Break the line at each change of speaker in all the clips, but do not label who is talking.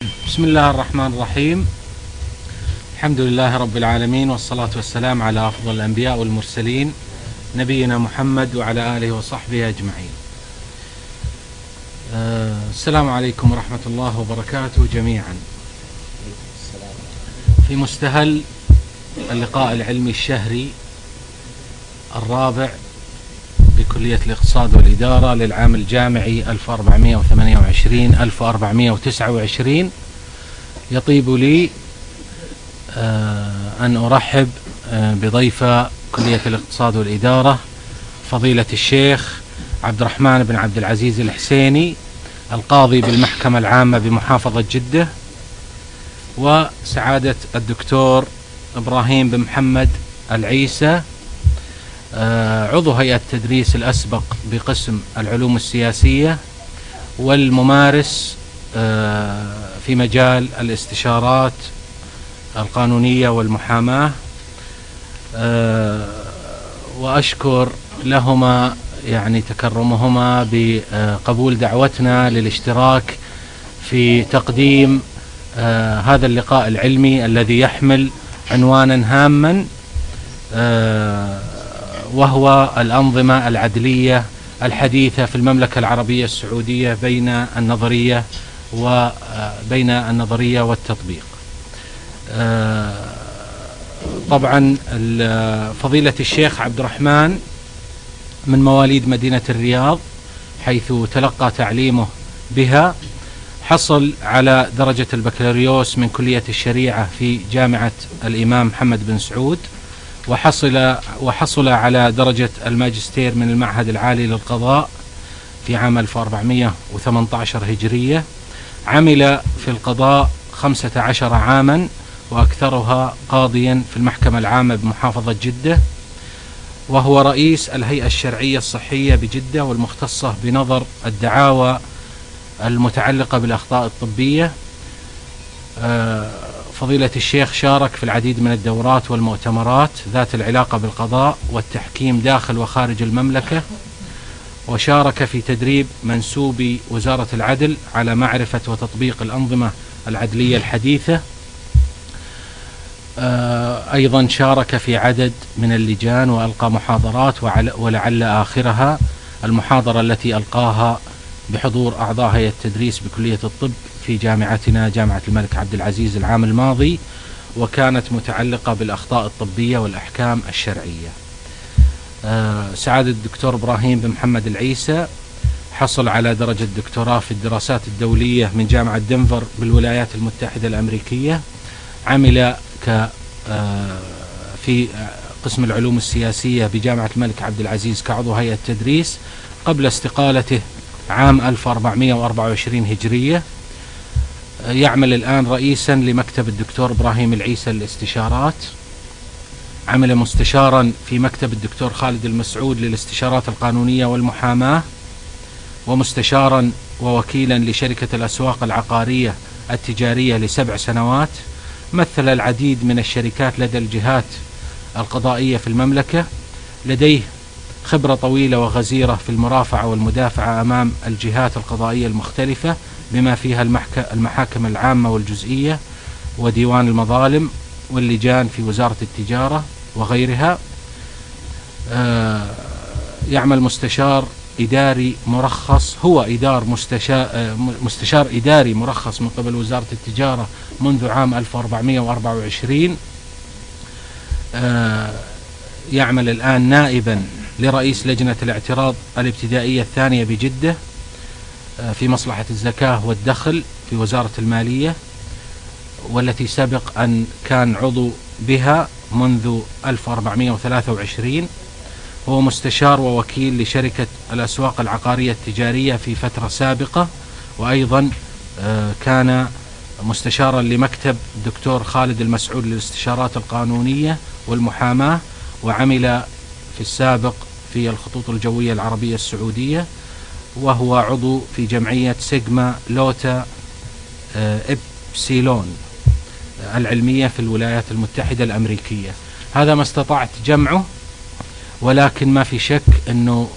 بسم الله الرحمن الرحيم. الحمد لله رب العالمين والصلاة والسلام على أفضل الأنبياء والمرسلين نبينا محمد وعلى آله وصحبه أجمعين. أه السلام عليكم ورحمة الله وبركاته جميعا. في مستهل اللقاء العلمي الشهري الرابع بكلية الاقتصاد والإدارة للعام الجامعي 1428 1429 يطيب لي أن أرحب بضيف كلية الاقتصاد والإدارة فضيلة الشيخ عبد الرحمن بن عبد العزيز الحسيني القاضي بالمحكمة العامة بمحافظة جدة وسعادة الدكتور إبراهيم بن محمد العيسى عضو هيئة التدريس الأسبق بقسم العلوم السياسية والممارس في مجال الاستشارات القانونية والمحاماة. وأشكر لهما يعني تكرمهما بقبول دعوتنا للاشتراك في تقديم هذا اللقاء العلمي الذي يحمل عنوانا هاما. وهو الأنظمة العدلية الحديثة في المملكة العربية السعودية بين النظرية وبين النظرية والتطبيق. طبعا فضيلة الشيخ عبد الرحمن من مواليد مدينة الرياض حيث تلقى تعليمه بها حصل على درجة البكالوريوس من كلية الشريعة في جامعة الإمام محمد بن سعود. وحصل وحصل على درجة الماجستير من المعهد العالي للقضاء في عام 1418 هجرية. عمل في القضاء 15 عاما وأكثرها قاضيا في المحكمة العامة بمحافظة جدة. وهو رئيس الهيئة الشرعية الصحية بجدة والمختصة بنظر الدعاوى المتعلقة بالأخطاء الطبية. فضيلة الشيخ شارك في العديد من الدورات والمؤتمرات ذات العلاقة بالقضاء والتحكيم داخل وخارج المملكة وشارك في تدريب منسوبي وزارة العدل على معرفة وتطبيق الأنظمة العدلية الحديثة. أيضا شارك في عدد من اللجان وألقى محاضرات ولعل آخرها المحاضرة التي ألقاها بحضور أعضاء هيئة التدريس بكلية الطب في جامعتنا جامعة الملك عبد العزيز العام الماضي وكانت متعلقة بالأخطاء الطبية والأحكام الشرعية. سعادة الدكتور إبراهيم بن محمد العيسى حصل على درجة دكتوراه في الدراسات الدولية من جامعة دنفر بالولايات المتحدة الأمريكية. عمل ك في قسم العلوم السياسية بجامعة الملك عبد العزيز كعضو هيئة التدريس قبل استقالته عام 1424 هجرية. يعمل الآن رئيسا لمكتب الدكتور إبراهيم العيسى للاستشارات. عمل مستشارا في مكتب الدكتور خالد المسعود للاستشارات القانونية والمحاماة ومستشارا ووكيلا لشركة الأسواق العقارية التجارية لسبع سنوات. مثل العديد من الشركات لدى الجهات القضائية في المملكة. لديه خبرة طويلة وغزيرة في المرافعة والمدافعة أمام الجهات القضائية المختلفة. بما فيها المحاكم العامة والجزئية وديوان المظالم واللجان في وزارة التجارة وغيرها يعمل مستشار إداري مرخص هو إدار مستشار, مستشار إداري مرخص من قبل وزارة التجارة منذ عام 1424 يعمل الآن نائبا لرئيس لجنة الاعتراض الابتدائية الثانية بجدة في مصلحة الزكاة والدخل في وزارة المالية والتي سبق أن كان عضو بها منذ 1423 هو مستشار ووكيل لشركة الأسواق العقارية التجارية في فترة سابقة وأيضا كان مستشارا لمكتب الدكتور خالد المسعود للاستشارات القانونية والمحاماة وعمل في السابق في الخطوط الجوية العربية السعودية. وهو عضو في جمعية سيجما لوتا إبسيلون العلمية في الولايات المتحدة الأمريكية. هذا ما استطعت جمعه ولكن ما في شك أنه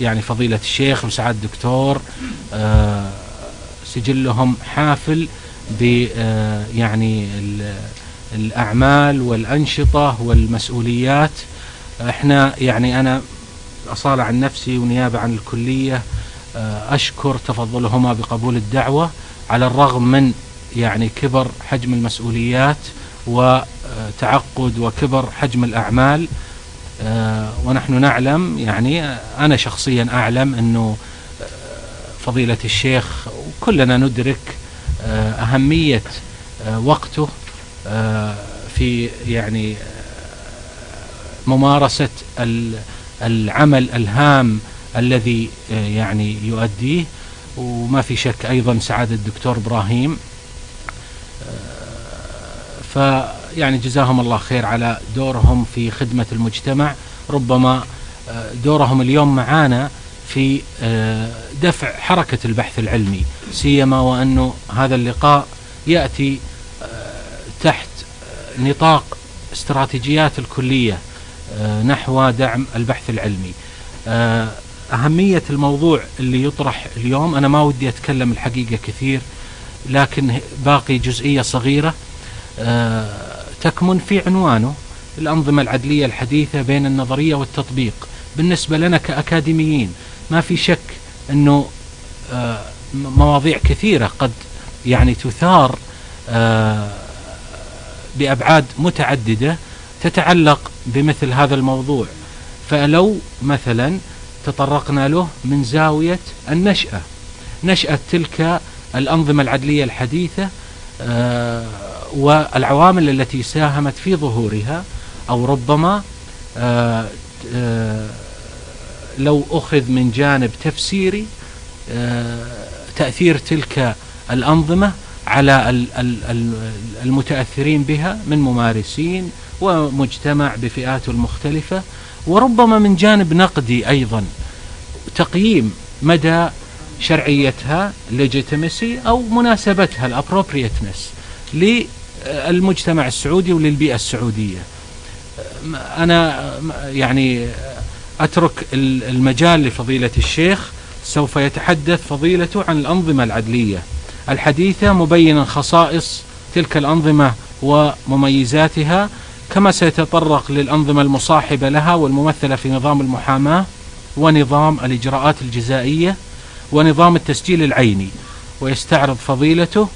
يعني فضيلة الشيخ وسعادة الدكتور سجلهم حافل ب آه، يعني الأعمال والأنشطة والمسؤوليات. إحنا يعني أنا أصالة عن نفسي ونيابة عن الكلية آه، أشكر تفضلهما بقبول الدعوة على الرغم من يعني كبر حجم المسؤوليات وتعقد وكبر حجم الأعمال آه، ونحن نعلم يعني أنا شخصيا أعلم أنه فضيلة الشيخ وكلنا ندرك أهمية وقته في يعني ممارسة العمل الهام الذي يعني يؤديه. وما في شك أيضا سعادة الدكتور إبراهيم. فيعني جزاهم الله خير على دورهم في خدمة المجتمع. ربما دورهم اليوم معانا في دفع حركة البحث العلمي. سيما وأنه هذا اللقاء يأتي تحت نطاق استراتيجيات الكلية. آه، نحو دعم البحث العلمي. آه، أهمية الموضوع اللي يطرح اليوم أنا ما ودي أتكلم الحقيقة كثير لكن باقي جزئية صغيرة. آه، تكمن في عنوانه الأنظمة العدلية الحديثة بين النظرية والتطبيق. بالنسبة لنا كأكاديميين ما في شك أنه مواضيع كثيرة قد يعني تثار بأبعاد متعددة. تتعلق بمثل هذا الموضوع. فلو مثلا تطرقنا له من زاوية النشأة نشأة تلك الأنظمة العدلية الحديثة آه، والعوامل التي ساهمت في ظهورها أو ربما آه، آه، لو أخذ من جانب تفسيري تأثير تلك الأنظمة على المتأثرين بها من ممارسين ومجتمع بفئاته المختلفة وربما من جانب نقدي أيضا. تقييم مدى شرعيتها legitimacy أو مناسبتها الابروبريتنس للمجتمع السعودي وللبيئة السعودية. أنا يعني أترك المجال لفضيلة الشيخ سوف يتحدث فضيلته عن الأنظمة العدلية. الحديثة مبينا خصائص تلك الأنظمة ومميزاتها. كما سيتطرق للأنظمة المصاحبة لها والممثلة في نظام المحاماة ونظام الإجراءات الجزائية ونظام التسجيل العيني. ويستعرض فضيلته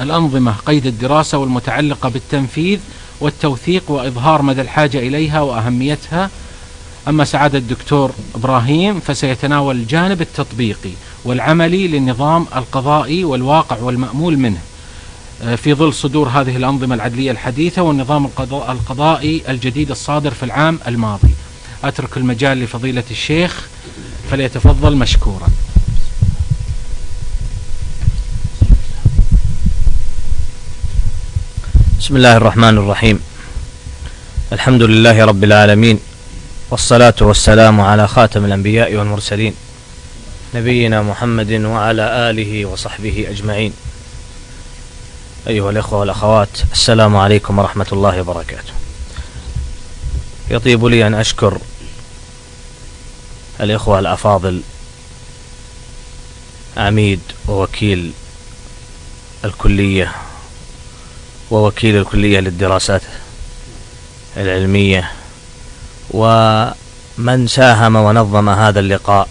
الأنظمة قيد الدراسة والمتعلقة بالتنفيذ والتوثيق وإظهار مدى الحاجة إليها وأهميتها. أما سعادة الدكتور إبراهيم فسيتناول الجانب التطبيقي والعملي للنظام القضائي والواقع والمأمول منه. في ظل صدور هذه الأنظمة العدلية الحديثة والنظام القضائي الجديد الصادر في العام الماضي. أترك المجال لفضيلة الشيخ فليتفضل مشكورا.
بسم الله الرحمن الرحيم. الحمد لله رب العالمين والصلاة والسلام على خاتم الأنبياء والمرسلين نبينا محمد وعلى آله وصحبه أجمعين. أيها الإخوة والأخوات السلام عليكم ورحمة الله وبركاته. يطيب لي أن أشكر الإخوة الأفاضل عميد ووكيل الكلية ووكيل الكلية للدراسات العلمية ومن ساهم ونظم هذا اللقاء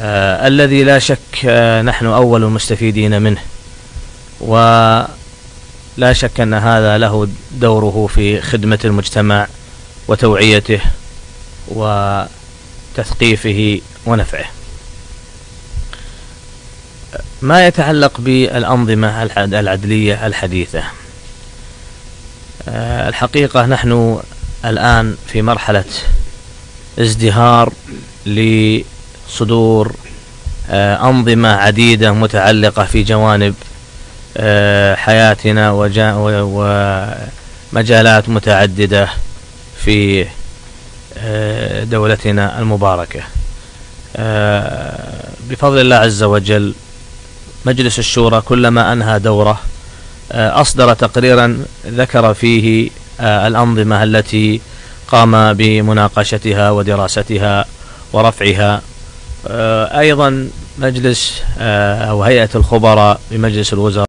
آه الذي لا شك آه نحن أول المستفيدين منه. ولا شك أن هذا له دوره في خدمة المجتمع وتوعيته وتثقيفه ونفعه. ما يتعلق بالأنظمة العدلية الحديثة. آه، الحقيقة نحن الآن في مرحلة ازدهار لصدور آه، أنظمة عديدة متعلقة في جوانب حياتنا ومجالات متعددة في آه، دولتنا المباركة. بفضل الله عز وجل مجلس الشورى كلما أنهى دوره أصدر تقريرا ذكر فيه الأنظمة التي قام بمناقشتها ودراستها ورفعها. أيضا مجلس آه، أو هيئة الخبراء بمجلس الوزراء